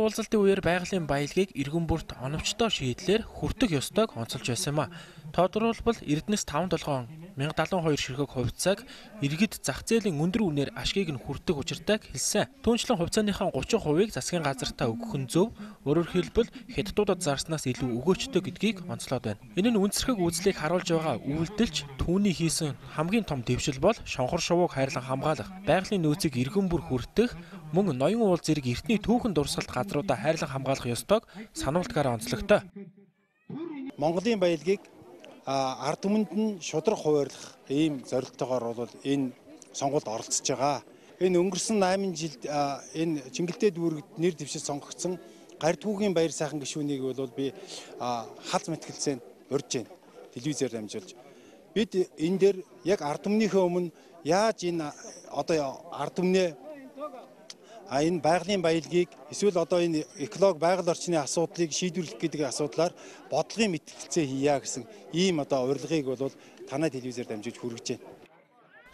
уулзалтын үеэр байгалийн баялагийг иргэн бүрт оновчтой шийдлэр хүртэх ёстойг онцолж байсан юм а. Тодорхойлбол Эрдэнэс 5-7 1072 ширхэг хувьцааг иргэд зах зээлийн өндөр үнээр ашгийг нь хүртэх учиртайг хэлсэн. Түүнчлэн хувьцааныхаа 30%-ийг засгийн газартаа өгөх нь зөв. Өөрөөр хэлбэл хятадуудад зарснаас илүү өгөөчтэй гэдгийг онцлоод байна. Энэ нь үндэсрэг үзлийг харуулж байгаа үйлдэлч түүний хийсэн хамгийн том дэвшил бол шонхор шувууг хайрлан хамгаалах, байгалийн нөөцийг иргэн бүр хүртэх, мөн ноён уул зэрэг эртний түүхэн дурсгалт газруудаа хайрлан хамгаалах ёстойг сануултгаараа онцлогтой. Монголын баялагийг ард түмэнд нь шудраг хуваарлах ийм зорилттойгоор бол энэ сонгуульд оролцож байгаа. Энэ өнгөрсөн 8 жилд энэ Чингэлтэй дүүрэгт нэр дэвшил сонгогдсон гарь түүхийн баяр сайхан гишүүнийг бол би халз мэтгэлцээнд урьж байна. Телевизээр дамжуулж. Бид энэ дээр яг ард түмнийхээ өмнө яаж энэ одоо ард түмнээ а энэ байгалийн баялагийг эсвэл одоо энэ эколог байгаль орчны асуудлыг шийдвэрлэх гэдэг асуудлаар бодлогын мэтгэлцээ хийя гэсэн ийм одоо урилгыг бол танай телевизээр дамжуулж хүргэж байна.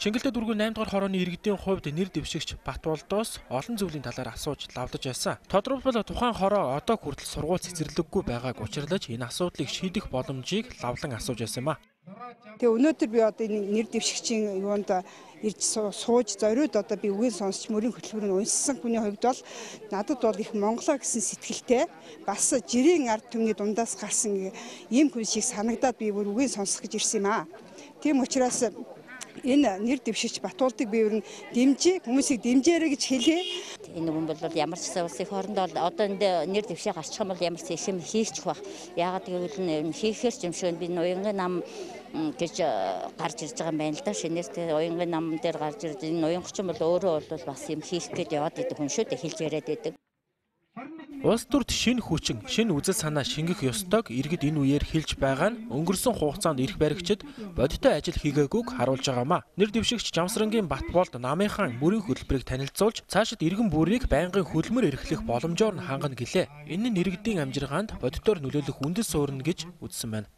Шингэлтэй дүүргийн 8 дугаар хорооны иргэдийн хувьд нэр дэвшигч Батболдоос олон зүйлийн талаар асууж лавдаж байсан. Тодорхойлбол тухайн хороо одоо хүртэл сургууль цэцэрлэггүй байгааг учирлаж энэ асуудлыг шийдэх боломжийг лавлан асууж байсан юм а. Тэгээ өнөөдөр би одоо нэр дэвшигчийн юунд ирж сууж зориуд одоо би үгийг сонсч мөрийн хөтөлбөрөнд уншсан хүний хувьд бол надад бол их монголоо гэсэн сэтгэлтэй бас жирийн ард түмний дундаас гарсан ийм хүн шиг санагдаад би бүр үгийг сонсох гэж ирсэн юм аа. Тийм учраас энэ нэр дэвшигч Батуулдыг би ер нь дэмжиж хүмүүсийг дэмжээрэй гэж хэлье. Энэ хүн бол ямар ч гэсэн улсын хоорондоо одоо энд нэр дэвшээ гарчих юм бол ямар ч юм хийчих бах. Яагаад гэвэл хийхээр ч юм шиг би ноёнгийн нам гэж гарч ирж байгаа юм байна л да. Шинээр тэ уянгийн нам дээр гарч ирж энэ уянгачин бол өөрөө бол бас юм хийх гээд яваад идэг хүн шүү дээ хэлж яриад идэг. Улс төрд шинэ хүчин, шинэ үзэл санаа шингэх ёстойг иргэд энэ үеэр хэлж байгаа нь өнгөрсөн хугацаанд эрх баригчид бодиттой ажил хийгээгүйг харуулж байгаамаа. Нэр дэвшигч Жамсрангийн Батболд намынхан мөрийн хөтөлбөрийг танилцуулж цаашид иргэн бүрийг байнгын хөдөлмөр эрхлэх боломжоор нь хангана гэлээ. Энэ нь иргэдийн амжиргаанд бодитоор нөлөөлөх үндэс суурна гэж үзсэн байна.